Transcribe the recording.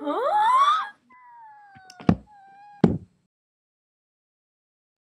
Huh?